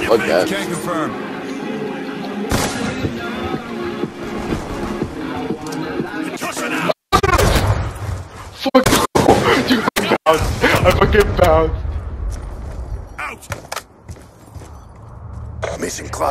Fuck that. Can't confirm. Fuck you. I bounced. I fucking bounced. Out. Missing cloud.